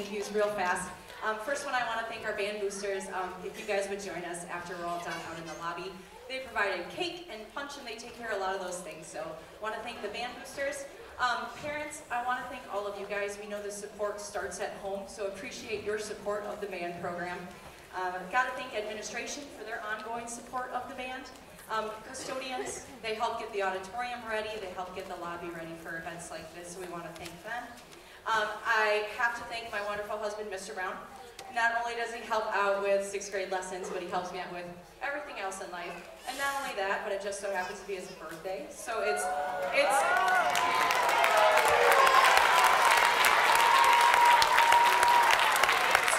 thank yous real fast. Um, first one, I want to thank our band boosters. Um, if you guys would join us after we're all done out in the lobby. They provided cake and punch, and they take care of a lot of those things. So I want to thank the band boosters. Um, parents, I want to thank all of you guys. We know the support starts at home, so appreciate your support of the band program. Uh, Got to thank administration for their ongoing support of the band. Um, custodians, they help get the auditorium ready, they help get the lobby ready for events like this, so we want to thank them. Um, I have to thank my wonderful husband, Mr. Brown. Not only does he help out with sixth grade lessons, but he helps me out with everything else in life. And not only that, but it just so happens to be his birthday, so it's it's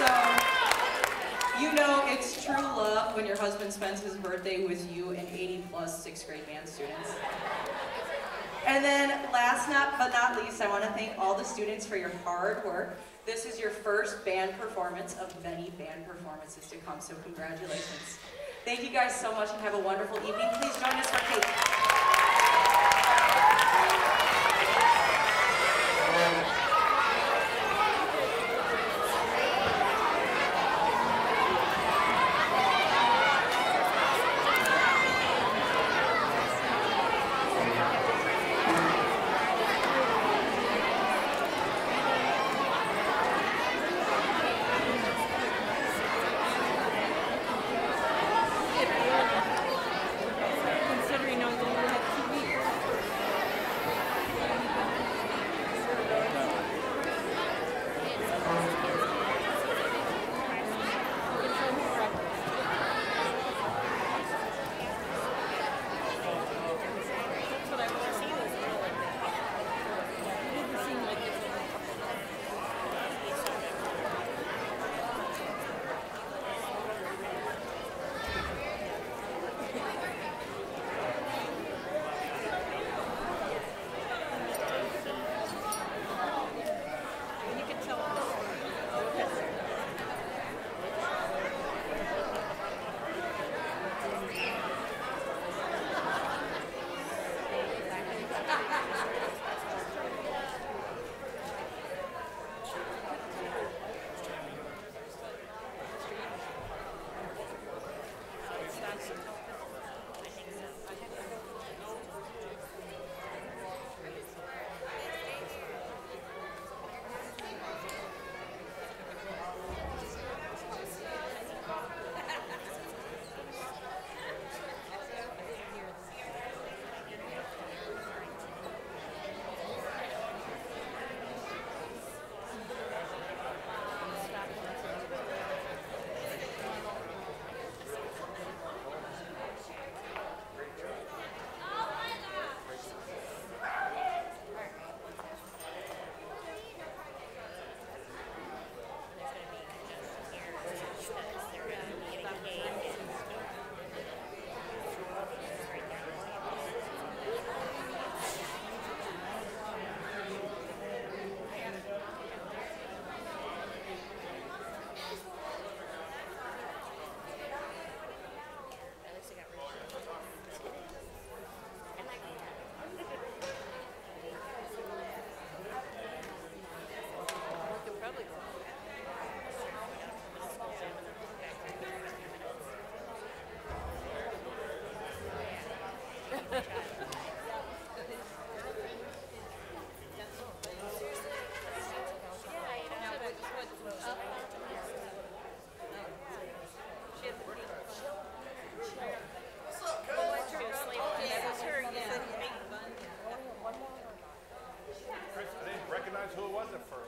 So, you know it's true love when your husband spends his birthday with you and 80 plus sixth grade band students. And then last not, but not least, I want to thank all the students for your hard work. This is your first band performance of many band performances to come, so congratulations. Thank you guys so much and have a wonderful evening. Please join us for cake. wonderful.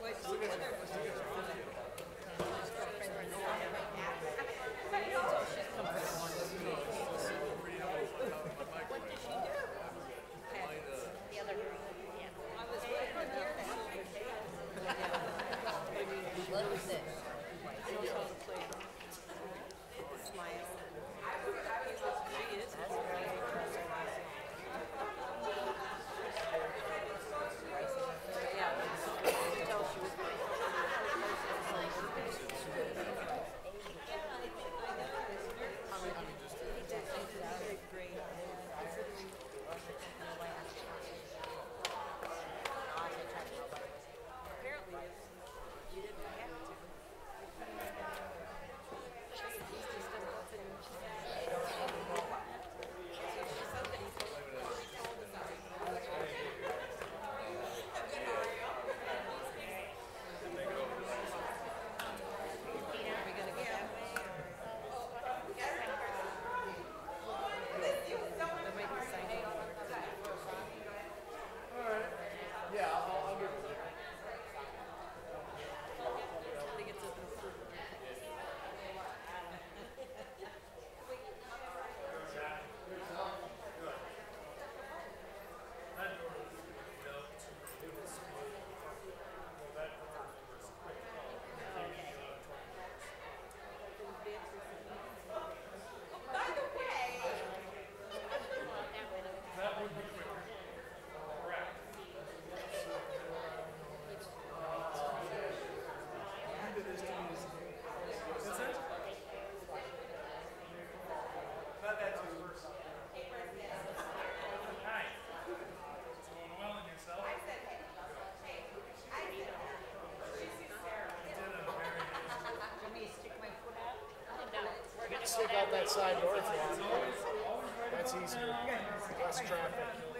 stick out that side door. that's easier. Less traffic.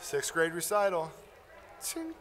Sixth grade recital. Ching.